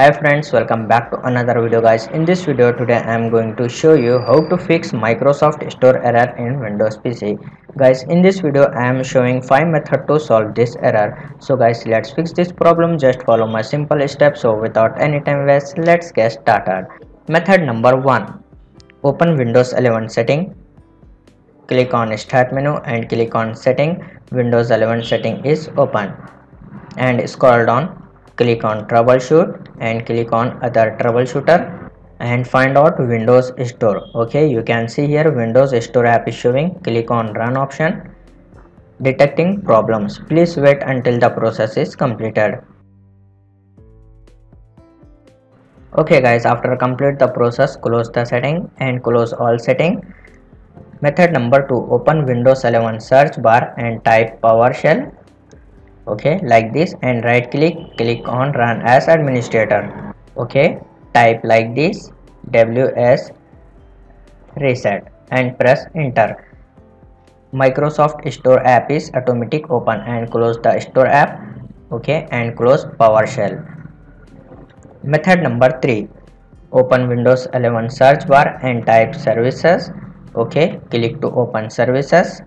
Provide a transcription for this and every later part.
Hi friends, welcome back to another video guys. In this video today I am going to show you how to fix Microsoft Store error in Windows PC. Guys, in this video I am showing 5 methods to solve this error. So guys, let's fix this problem. Just follow my simple steps. So without any time waste, let's get started. Method number 1. Open Windows 11 setting. Click on Start menu and click on Setting. Windows 11 setting is open. And scroll down click on troubleshoot and click on other troubleshooter and find out windows store. Okay you can see here windows store app is showing. Click on run option. Detecting problems. Please wait until the process is completed. Okay guys after complete the process close the setting and close all setting. Method number 2 open windows 11 search bar and type powershell okay like this and right click click on run as administrator. Okay type like this ws reset and press enter. Microsoft store app is automatic open and close the store app. Okay and close powershell. Method number 3 open windows 11 search bar and type services. Okay click to open services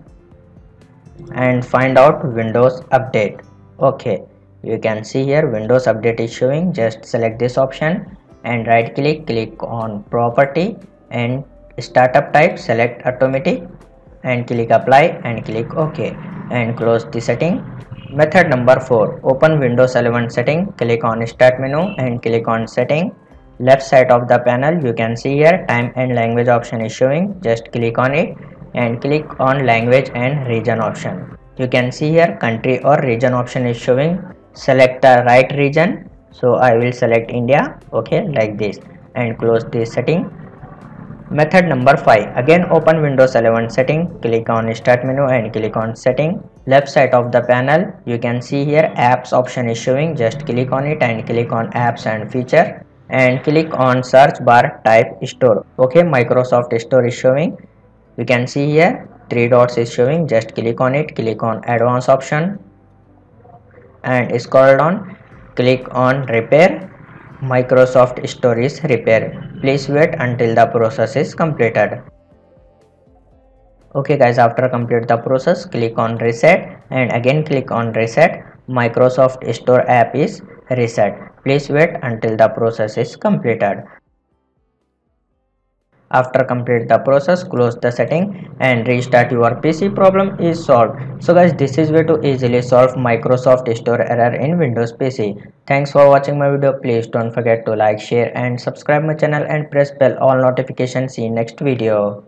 and find out windows update okay you can see here windows update is showing. Just select this option and right click click on property and startup type select automatic and click apply and click ok and close the setting. Method number 4 open windows 11 setting. Click on start menu and click on setting. Left side of the panel you can see here time and language option is showing. Just click on it and click on language and region option you can see here country or region option is showing. Select the right region. So i will select india. Okay like this. And close this setting. Method number 5 again open windows 11 setting. Click on start menu and click on setting. Left side of the panel you can see here apps option is showing. Just click on it and click on apps and feature. And click on search bar type store. Okay microsoft store is showing. You can see here three dots is showing. Just click on it. Click on advanced option. And scroll down. Click on repair. Microsoft store is repair please wait until the process is completed. Okay guys after complete the process click on reset. And again click on reset. Microsoft store app is reset. Please wait until the process is completed after complete the process close the setting and restart your pc problem is solved. So guys this is way to easily solve microsoft store error in windows pc thanks for watching my video. Please don't forget to like share and subscribe my channel and press bell. All notifications. See next video